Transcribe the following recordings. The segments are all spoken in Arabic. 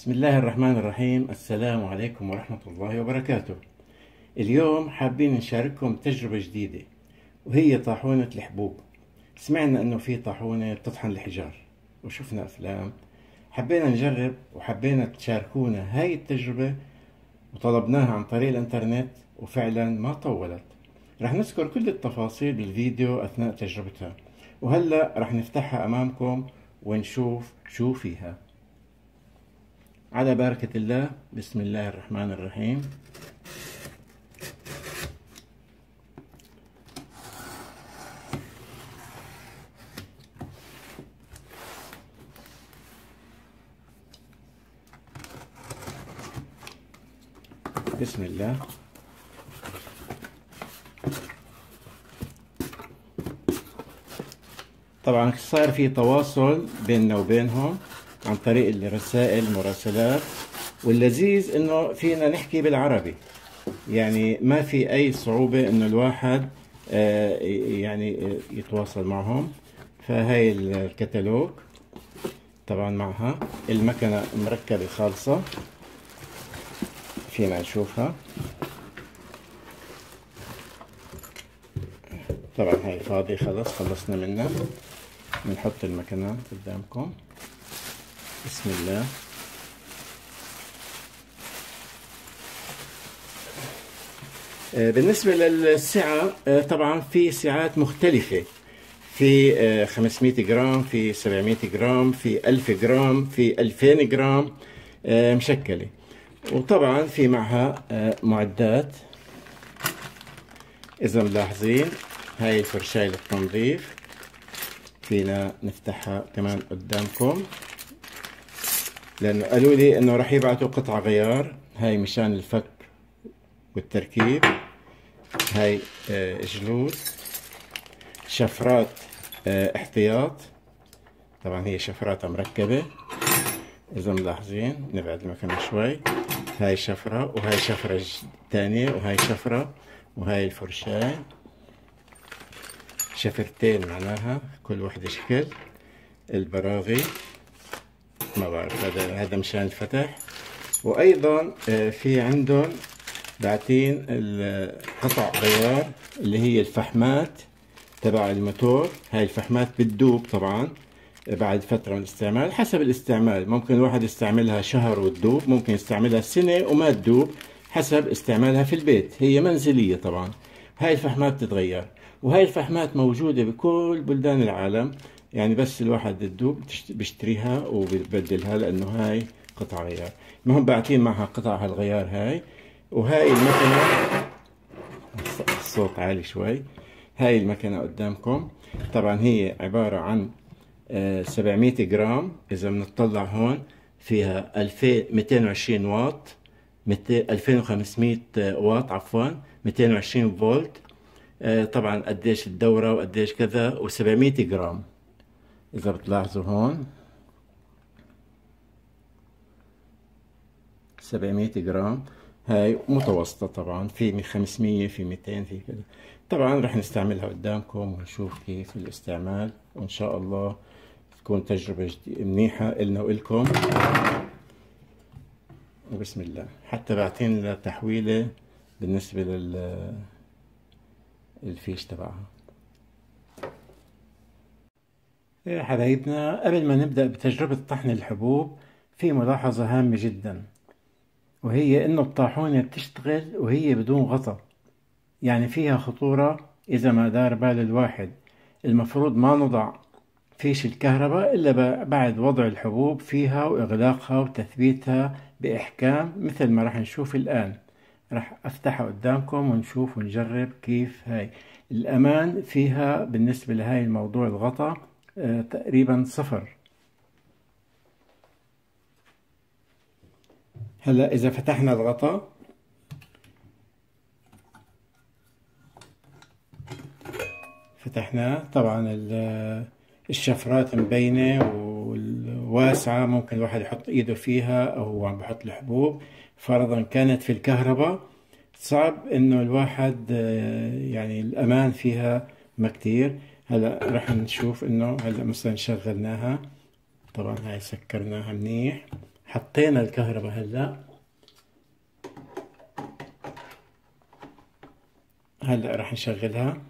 بسم الله الرحمن الرحيم. السلام عليكم ورحمة الله وبركاته. اليوم حابين نشارككم تجربة جديدة وهي طاحونة الحبوب. سمعنا إنه في طاحونة بتطحن الحجار وشفنا أفلام. حبينا نجرب وحبينا تشاركونا هاي التجربة وطلبناها عن طريق الإنترنت وفعلا ما طولت. رح نذكر كل التفاصيل بالفيديو أثناء تجربتها وهلأ رح نفتحها أمامكم ونشوف شو فيها. على بركة الله بسم الله الرحمن الرحيم. بسم الله. طبعا صار في تواصل بيننا وبينهم. عن طريق الرسائل المراسلات واللذيذ إنه فينا نحكي بالعربي. يعني ما في أي صعوبة إنه الواحد آه، يعني يتواصل معهم. فهي الكتالوج طبعا معها. المكنة مركبة خالصة. فينا نشوفها. طبعا هاي فاضي خلص خلصنا منها. بنحط المكنة قدامكم. بسم الله. آه، بالنسبة للسعة آه، طبعا في سعات مختلفة. في 500 آه، جرام في 700 جرام في 1000 جرام في 2000 جرام مشكلة. وطبعا في معها معدات. إذا ملاحظين هاي الفرشاية للتنظيف. فينا نفتحها كمان قدامكم. لأنه قالوا لي إنه راح يبعثوا قطع غيار. هاي مشان الفك والتركيب. هاي آه، جلود. شفرات آه، احتياط. طبعا هي شفراتها مركبة. إذا ملاحظين نبعد المكان شوي. هاي شفرة وهاي شفرة تانية وهاي شفرة وهاي الفرشاة. شفرتين معناها كل وحدة شكل. البراغي. ما بعرف هذا هذا مشان الفتح. وأيضا آه، في عندهم باعتين قطع غيار اللي هي الفحمات تبع الموتور. هاي الفحمات بتدوب طبعا بعد فترة من الاستعمال. حسب الاستعمال ممكن الواحد يستعملها شهر وتدوب ممكن يستعملها سنة وما تدوب حسب استعمالها في البيت. هي منزلية طبعا. هاي الفحمات بتتغير. وهاي الفحمات موجودة بكل بلدان العالم. يعني بس الواحد تدوب بيشتريها وبيبدلها لأنه هاي قطع غيار. المهم بعطيه معها قطع هالغيار هاي وهاي المكنة الصوت عالي شوي. هاي المكنة قدامكم. طبعا هي عبارة عن 700 آه، جرام. إذا بنطلع هون فيها 2220 واط 2500 واط عفوا 220 فولت. آه، طبعا قديش الدورة وقديش كذا و700 جرام. إذا بتلاحظوا هون سبعمية جرام. هاي متوسطة طبعا في خمسمية في ميتين في كذا. طبعا رح نستعملها قدامكم ونشوف كيف الاستعمال. وإن شاء الله تكون تجربة منيحة إلنا وإلكم. وبسم الله. حتى بعتين لنا تحويلة بالنسبة لل الفيش تبعها يا حبايبنا قبل ما نبدأ بتجربة طحن الحبوب في ملاحظة هامة جدا وهي إنه الطاحونة بتشتغل وهي بدون غطا. يعني فيها خطورة إذا ما دار بال الواحد. المفروض ما نضع فيش الكهرباء إلا بعد وضع الحبوب فيها وإغلاقها وتثبيتها بإحكام مثل ما راح نشوف الآن. راح افتحها قدامكم ونشوف ونجرب كيف هاي. الأمان فيها بالنسبة لهاي الموضوع الغطا. تقريبا صفر. هلا إذا فتحنا الغطاء فتحناه طبعا الشفرات مبينة والواسعة ممكن الواحد يحط إيده فيها أو عم بحط الحبوب. فرضا كانت في الكهرباء. صعب إنه الواحد آه، يعني الأمان فيها ما كتير. هلا رح نشوف إنه هلا مثلا شغلناها. طبعا هاي سكرناها منيح. حطينا الكهرباء هلا. هلا راح نشغلها.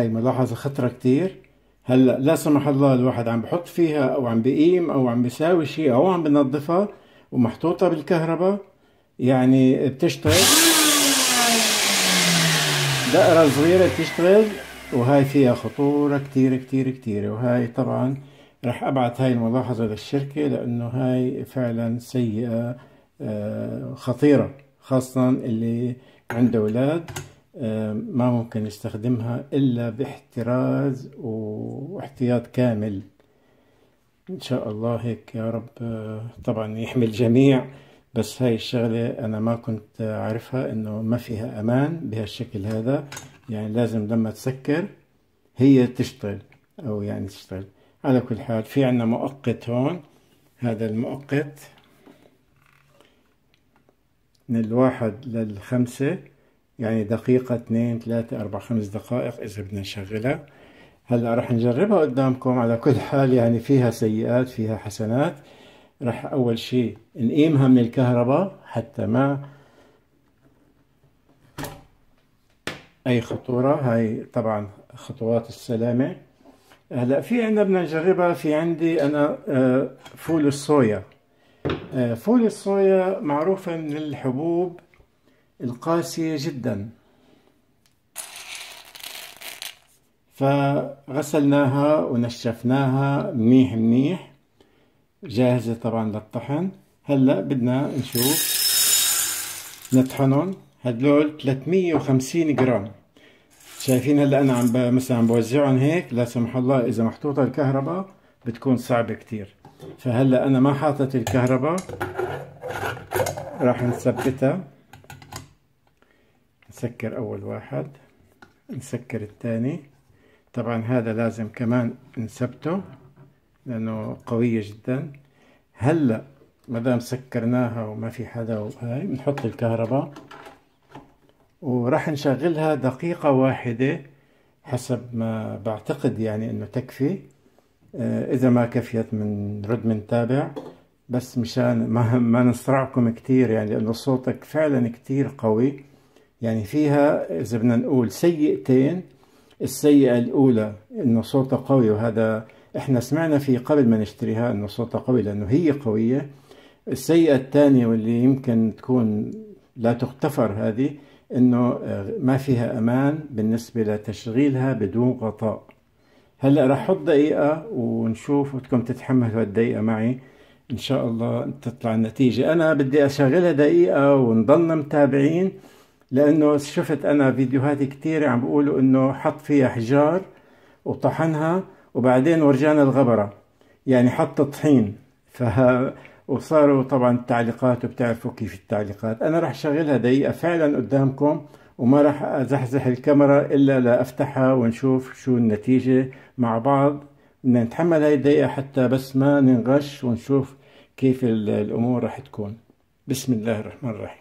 هاي ملاحظة خطرة كتير. هلا لا سمح الله الواحد عم بحط فيها أو عم بقيم أو عم بيساوي شيء أو عم بنظفها ومحطوطة بالكهرباء. يعني بتشتغل. دائرة صغيرة بتشتغل وهاي فيها خطورة كتير كتير كتير. وهاي طبعا رح أبعت هاي الملاحظة للشركة لأنه هاي فعلا سيئة آه، خطيرة خاصة اللي عنده أولاد. ما ممكن يستخدمها إلا باحتراز واحتياط كامل. إن شاء الله هيك يا رب. آه، طبعا يحمي الجميع بس هاي الشغلة أنا ما كنت أعرفها إنه ما فيها أمان بهالشكل هذا. يعني لازم لما تسكر هي تشتغل أو يعني تشتغل. على كل حال في عنا مؤقت هون. هذا المؤقت من الواحد للخمسة. يعني دقيقة اثنين ثلاثة أربع خمس دقائق إذا بدنا نشغلها. هلأ رح نجربها قدامكم. على كل حال يعني فيها سيئات فيها حسنات. رح أول شيء نقيمها من الكهرباء حتى ما أي خطورة. هاي طبعا خطوات السلامة. هلأ في عندنا بدنا نجربها. في عندي أنا آه، فول الصويا. آه، فول الصويا معروفة من الحبوب القاسية جدا. فغسلناها ونشفناها منيح منيح. جاهزة طبعا للطحن. هلأ بدنا نشوف. نطحنهم. هدول 350 جرام. شايفين هلأ أنا عم مثلا عم بوزعهم هيك. لا سمح الله إذا محطوطة الكهرباء بتكون صعبة كتير. فهلأ أنا ما حاطط الكهرباء. راح نثبتها. نسكر أول واحد نسكر الثاني. طبعا هذا لازم كمان نثبته لأنه قوية جدا. هلأ مادام سكرناها وما في حدا وهاي بنحط الكهرباء وراح نشغلها دقيقة واحدة حسب ما بعتقد يعني إنه تكفي. آه، إذا ما كفيت من رد من تابع بس مشان ما, ما نصرعكم كتير يعني لأنه صوتك فعلا كتير قوي. يعني فيها إذا بدنا نقول سيئتين السيئة الأولى إنه صوتها قوي وهذا إحنا سمعنا في قبل ما نشتريها إنه صوتها قوي لأنه هي قوية. السيئة الثانية واللي يمكن تكون لا تغتفر هذه إنه ما فيها أمان بالنسبة لتشغيلها بدون غطاء. هلأ رح أحط دقيقة ونشوف بدكم تتحملوا هالدقيقة معي. إن شاء الله تطلع النتيجة. أنا بدي أشغلها دقيقة ونضلنا متابعين. لأنه شفت أنا فيديوهات كثيره عم بيقولوا إنه حط فيها حجار وطحنها وبعدين ورجانا الغبرة. يعني حط طحين. ف وصاروا طبعا التعليقات وبتعرفوا كيف التعليقات. أنا راح شغلها دقيقة فعلا قدامكم وما راح أزحزح الكاميرا إلا لأفتحها ونشوف شو النتيجة مع بعض. بدنا نتحمل هاي الدقيقة حتى بس ما ننغش ونشوف كيف الأمور راح تكون. بسم الله الرحمن الرحيم.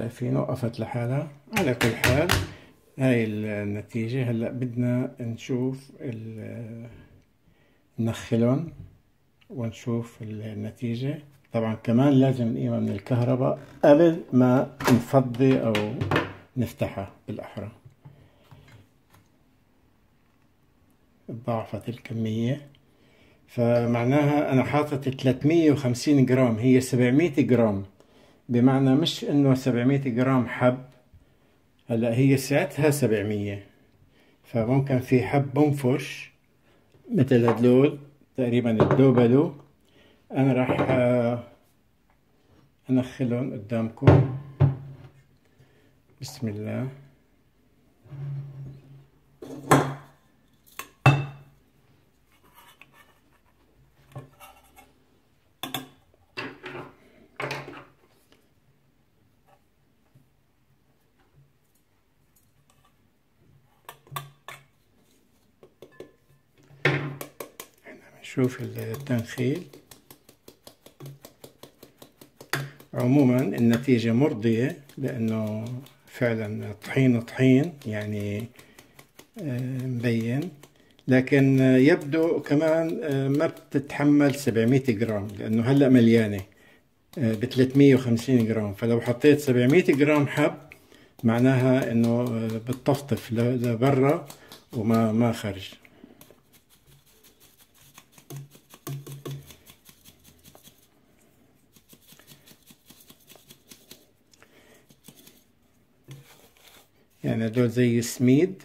شايفين وقفت لحالها. على كل حال هاي النتيجة. هلأ بدنا نشوف ننخلهم ونشوف النتيجة. طبعا كمان لازم نقيمها من الكهرباء قبل ما نفضي أو نفتحها بالأحرى. ضعفت الكمية. فمعناها أنا حاطط 350 جرام هي 700 جرام. بمعنى مش إنه 700 جرام حب هلأ هي سعتها 700 فممكن في حب بنفش مثل هدول تقريبا الدوبلو. أنا راح آه، أنخلهم قدامكم. بسم الله. شوف التنخيل. عموما النتيجة مرضية لأنه فعلا طحين طحين يعني آه، مبين. لكن يبدو كمان آه، ما بتتحمل 700 جرام لأنه هلأ مليانة آه، ب 350 جرام. فلو حطيت 700 جرام حب معناها إنه بتطفطف لبرا وما ما خرج. يعني هدول زي السميد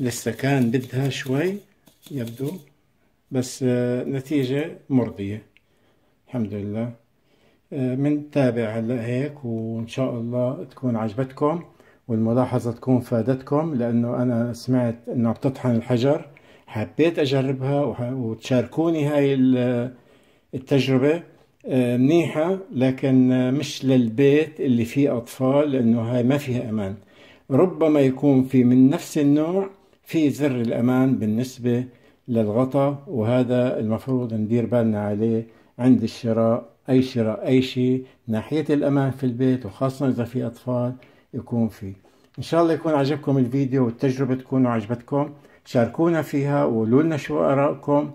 لسه كان بدها شوي يبدو بس آه، نتيجة مرضية الحمد لله. بنتابع آه، هلا هيك وإن شاء الله تكون عجبتكم والملاحظة تكون فادتكم لأنه أنا سمعت إنه بتطحن الحجر حبيت أجربها وتشاركوني هاي التجربة آه، منيحة لكن مش للبيت اللي فيه أطفال لأنه هاي ما فيها أمان. ربما يكون في من نفس النوع في زر الأمان بالنسبة للغطاء وهذا المفروض ندير بالنا عليه عند الشراء أي شراء أي شيء ناحية الأمان في البيت وخاصة إذا في أطفال يكون فيه إن شاء الله يكون عجبكم الفيديو والتجربة تكون عجبتكم شاركونا فيها وقولوا لنا شو آرائكم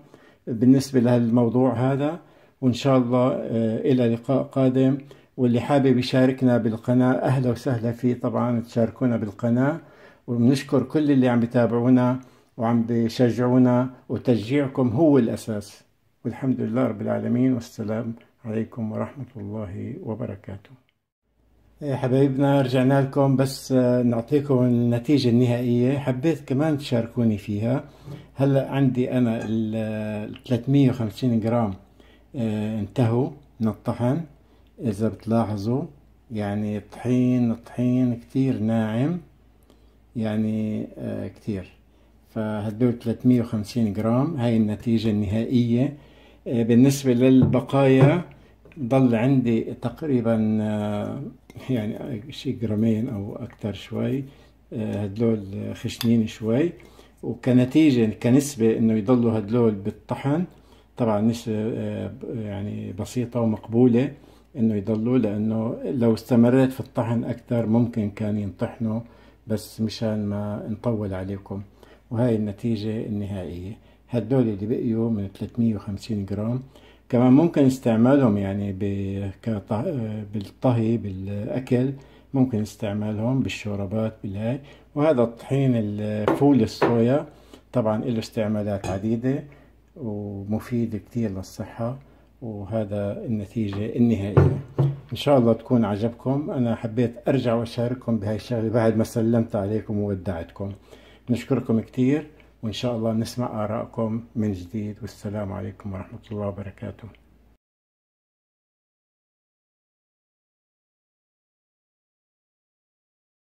بالنسبة لهالموضوع هذا. وإن شاء الله آه، إلى لقاء قادم. واللي حابب يشاركنا بالقناة أهلا وسهلا فيه طبعا تشاركونا بالقناة. وبنشكر كل اللي عم بيتابعونا وعم بيشجعونا وتشجيعكم هو الأساس. والحمد لله رب العالمين والسلام عليكم ورحمة الله وبركاته. يا حبايبنا رجعنا لكم بس نعطيكم النتيجة النهائية. حبيت كمان تشاركوني فيها. هلا عندي أنا ال 350 جرام آه، انتهوا من الطحن. إذا بتلاحظوا يعني طحين طحين كتير ناعم يعني آه كتير. فهدول 350 جرام هاي النتيجة النهائية. آه بالنسبة للبقايا ضل عندي تقريبا آه يعني شي جرامين أو أكتر شوي. هدول خشنين شوي. وكنتيجة كنسبة إنه يضلوا هدول بالطحن طبعا نسبة يعني بسيطة ومقبولة. إنه يضلوا لأنه لو استمريت في الطحن أكثر ممكن كان ينطحنوا بس مشان ما نطول عليكم. وهاي النتيجة النهائية. هدول اللي بقيوا من 350 جرام كمان ممكن استعمالهم يعني بالطهي بالأكل ممكن استعمالهم بالشوربات بالهاي. وهذا الطحين الفول الصويا طبعا له استعمالات عديدة ومفيد كتير للصحة. وهذا النتيجة النهائية. إن شاء الله تكون عجبكم. أنا حبيت أرجع وأشارككم بهاي الشغلة بعد ما سلمت عليكم وودعتكم. نشكركم كتير وإن شاء الله نسمع آرائكم من جديد. والسلام عليكم ورحمة الله وبركاته.